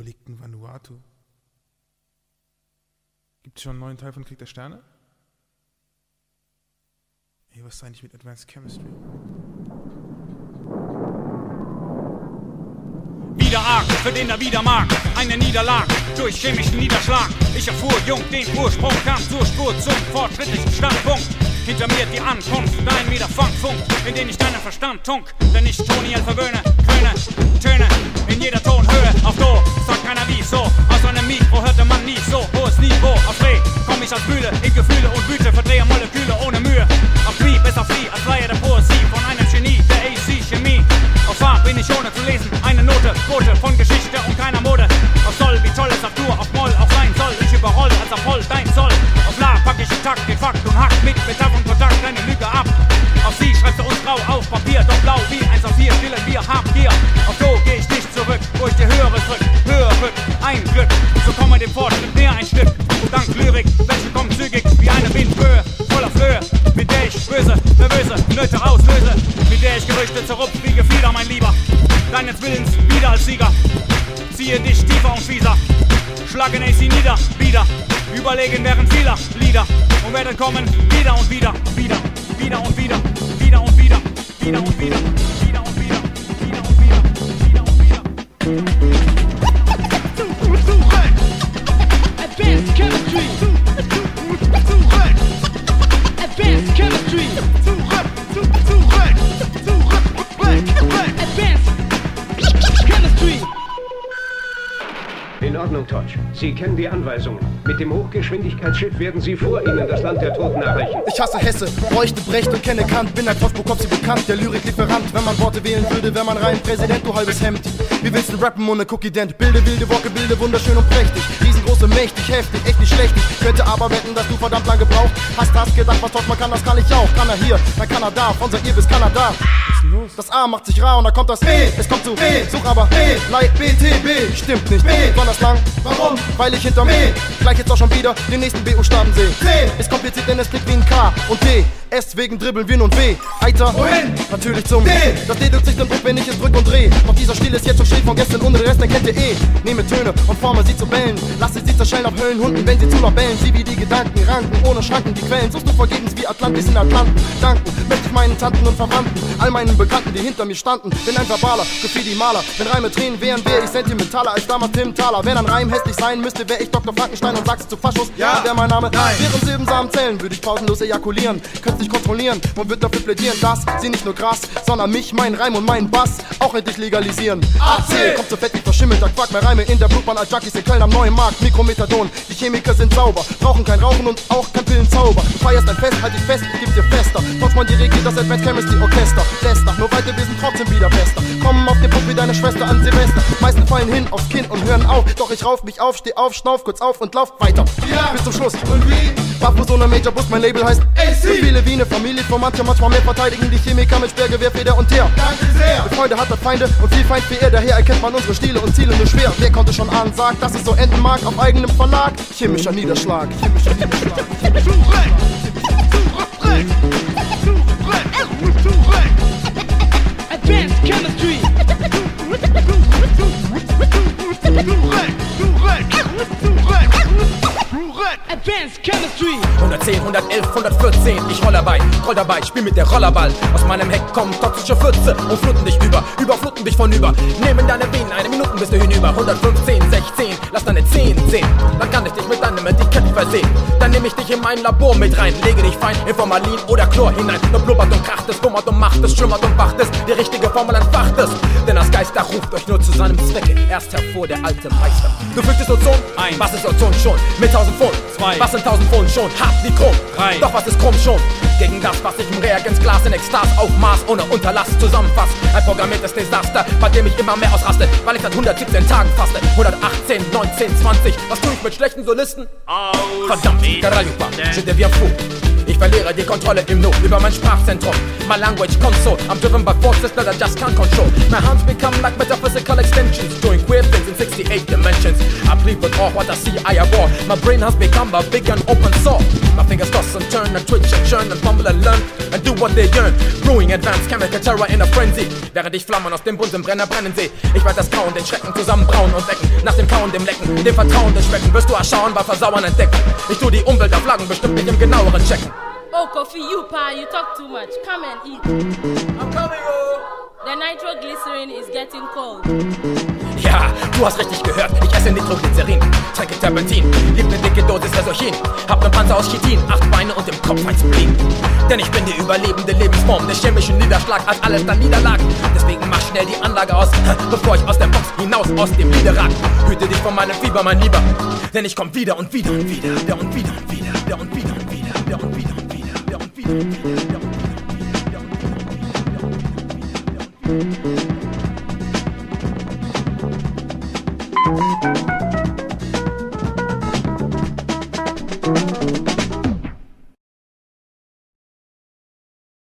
Wo liegt denn Vanuatu? Gibt es schon einen neuen Teil von Krieg der Sterne? Ey, was ist eigentlich mit Advanced Chemistry? Wieder arg, für den er wieder mag. Eine Niederlage durch chemischen Niederschlag. Ich erfuhr jung den Ursprung, kam zur Spur zum fortschrittlichen Standpunkt. Mir die Ankunft, dein Meter Funkfunk, in den ich deinen Verstand tunk. Denn ich Toniel verwöhne, Töne, Töne in jeder Tonhöhe. Auf Do sagt keiner wieso. Aus einem Mikro hörte man nie so hohes Niveau. Auf Dreh komm ich als Mühle in Gefühle und Wüte, verdrehe Moleküle ohne Mühe. Auf Knie, besser flieh, als Leier der Poesie von einem Genie der AC Chemie. Auf Farb bin ich ohne zu lesen, eine Note, Quote von Geschichte schlagen AC nieder, wieder, überlegen während vieler Lieder und werden kommen wieder und wieder, wieder, wieder und wieder, wieder und wieder, wieder und wieder, wieder und wieder, wieder und wieder, wieder und wieder. Ordnung, Touch. Sie kennen die Anweisungen. Mit dem Hochgeschwindigkeitsschiff werden Sie vor Ihnen das Land der Toten erreichen. Ich hasse Hesse, bräuchte Brecht und kenne Kant. Bin ein Frosch, Bukowski bekannt, der Lyriklieferant. Wenn man Worte wählen würde, wär man rein Präsident, du halbes Hemd. Wie willst du rappen ohne Cookie Dent? Bilde, wilde Wocke, Bilde, wunderschön und prächtig. Riesengroße, mächtig, heftig, echt nicht schlecht. Ich könnte aber wetten, dass du verdammt lang gebraucht hast. Hast gedacht, was dort man kann, das kann ich auch. Kann er hier, dann kann er da, von Zaire bis Kanada. Das A macht sich rar und dann kommt das B. Es kommt zu B. Such aber B. Leid B, T, B. Stimmt nicht. B. Besonders lang. Warum? Weil ich hinterm E. Gleich jetzt auch schon wieder den nächsten B-Buchstaben sehe. C. Ist kompliziert, denn es klingt wie ein K. Und D. S wegen Dribbeln, Win und W. Eiter. Wohin? Natürlich zum D. Das D drückt sich dann Druck, wenn ich es drück und dreh. Doch dieser Stil ist jetzt schon schräg von gestern und den Rest erkennt ihr eh. Nehme Töne und forme sie zu Bällen. Lasse sie zerschellen auf Höllenhunden, wenn sie zu laut bellen. Sie wie die Gedanken ohne Schranken. Die Quellen suchst du vergebens wie Atlantis in Atlanten. Danken möchte ich meinen Tanten und Verwandten, all meinen Bekannten, die hinter mir standen. Bin ein Verbaler, Graffiti-Maler. Wenn Reime Tränen wären, wäre ich sentimentaler als damals Tim Thaler. Wenn ein Reim hässlich sein müsste, wäre ich Dr. Frankenstein und sagst zu Faschus. Ja, wäre mein Name. Nein. Während Silbensamen zählen, würde ich pausenlos ejakulieren. Könnt's nicht kontrollieren und würde dafür plädieren, dass sie nicht nur Gras, sondern mich, meinen Reim und meinen Bass auch endlich legalisieren. AC kommt so fett wie verschimmelter Quark. Mehr Reime in der Blutbahn als Jackies in Köln am neuen Markt. Mikromethadon, die Chemiker sind sauber, brauchen kein Rauchen und auch kein Pillenzauber. Du feierst ein Fest, halt dich fest, ich geb dir fester. Trotz man dirigiert das Advanced Chemistry Orchester. Läster, nur weiter, wir deine Schwester an Silvester. Meisten fallen hin aufs Kinn und hören auf. Doch ich rauf mich auf, steh auf, schnauf kurz auf und lauf weiter. Ja. Bis zum Schluss. Und wie? Barfuß ohne Major Bus, mein Label heißt AC. Für viele wie eine Familie, von mancher manchmal mehr verteidigen die Chemiker mit Sperrgewehr, Feder und Teer. Danke sehr. Mit Freunde hat er Feinde und viel Feind wie er, daher erkennt man unsere Stile und Ziele nur schwer. Wer konnte schon ahnen, sagt, dass es so enden mag auf eigenem Verlag? Chemischer Niederschlag. Chemischer Niederschlag. Chemischer Niederschlag. Advanced chemistry. 110, 111, 114, ich roll dabei, roll dabei, spiel mit der Rollerball. Aus meinem Heck kommt toxische Pfütze und fluten dich über, überfluten dich von über. Nehmen deine Venen, eine Minute bist du hinüber. 115, 16, lass deine 10 sehen. Dann kann ich dich mit deinem Versehen. Dann nehme ich dich in mein Labor mit rein, lege dich fein in Formalin oder Chlor hinein. Nur blubbert und kracht es, bummert und macht es, schlummert und wacht es. Die richtige Formel entfacht es. Denn das Geister ruft euch nur zu seinem Zwecke. Erst hervor der alte Meister. Du fürchtest Ozon? Ein. Was ist Ozon schon? Mit tausend Pfund. Zwei. Was sind tausend Pfund schon? Hart wie Chrom. Drei. Doch was ist Chrom schon? Gegen das, was ich im Reagenzglas in Ekstase auf Maß ohne Unterlass zusammenfasst. Ein programmiertes Desaster, bei dem ich immer mehr ausraste, weil ich seit 117 Tagen faste. 118, 19, 20. Was tue ich mit schlechten Solisten? Verdammt, Karaljupa, je deviens fou. Verliere die Kontrolle im Nu über mein Sprachzentrum. My language console, I'm driven by forces that I just can't control. My hands become like metaphysical extensions, doing queer things in 68 dimensions. I plead with all what I see, I abhor. My brain has become a big and open sore. My fingers toss and turn and twitch and churn and fumble and learn and do what they yearn. Brewing advanced chemical terror in a frenzy. Während ich Flammen aus dem bunten Brenner brennen seh. Ich werde das Grauen, den Schrecken zusammenbrauen und wecken. Nach dem Kauen, dem Lecken, dem Vertrauen, dem Schmecken wirst du erschauen, beim Versauern entdecken. Ich tu die Umwelt auf Flaggen bestimmt nicht im genaueren checken. Oh, Kofi, you pa, you talk too much. Come and eat. I'm coming, oh. The nitroglycerin is getting cold. Ja, du hast richtig gehört, ich esse Nitroglycerin, trinke Terpentin, lieb ne dicke Dosis Resorchin, hab ne Panzer aus Chitin, acht Beine und im Kopf ein Spleen. Denn ich bin die überlebende Lebensform des chemischen Niederschlag, als alles dann niederlag. Deswegen mach schnell die Anlage aus, bevor ich aus der Box hinaus aus dem Lieder rag. Hüte dich von meinem Fieber, mein Lieber, denn ich komm wieder und wieder und wieder, der und wieder und wieder, der und wieder und wieder, der und wieder Thank you.